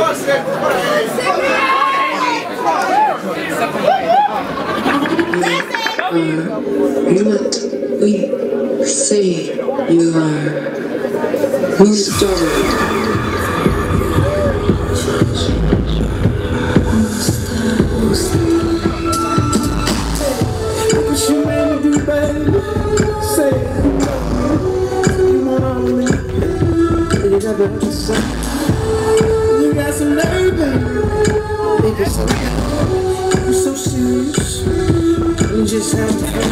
Uh, You're what we say you are. New story. You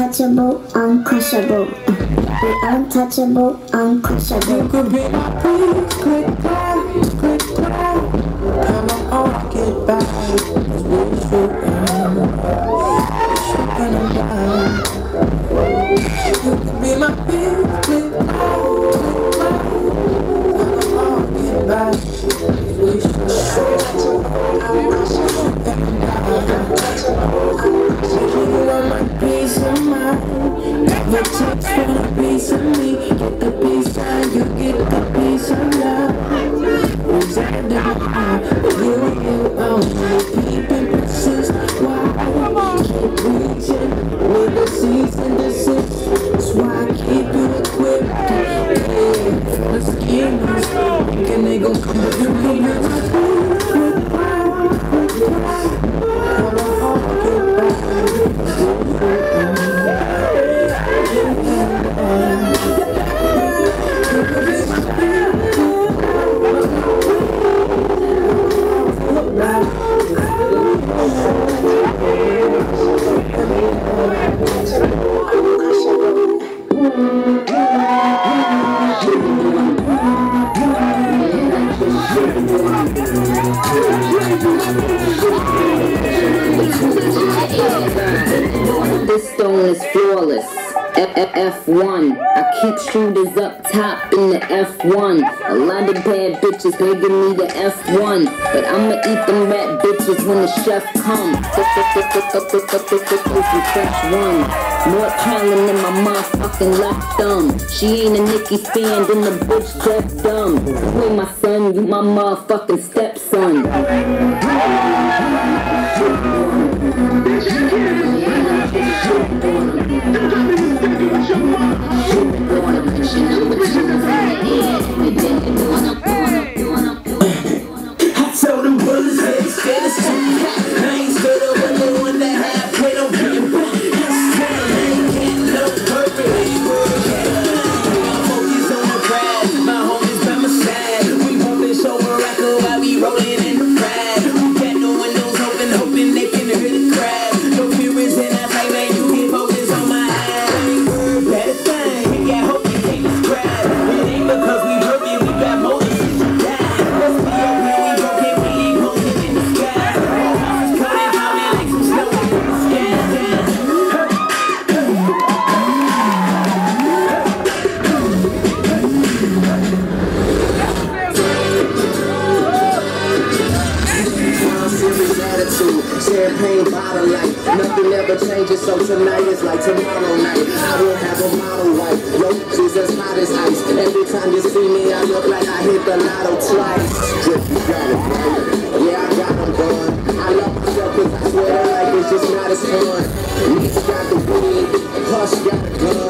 untouchable, uncrushable. We untouchable, uncrushable. could be my please, quick cry, quick cry. Come on, get by. Takes a piece of me. Get the peace of you get the peace of love. You, oh, Thank you. F1. I keep shooters up top in the F1. A lot of bad bitches begging me the F1. But I'ma eat them rat bitches when the chef come. Fresh one. More talent than my motherfucking left thumb. She ain't a Nicki fan, then the bitch just dumb. Ain't my son, you my motherfucking stepson. Never changes, so tonight is like tomorrow night. I will have a model wife. Yo, she's as hot as ice. Every time you see me, I look like I hit the lotto twice. Drip, you got it, right? Yeah, I got them going. I love myself cause I swear that life is just not as fun. Meech got the weed, Hush got the gun.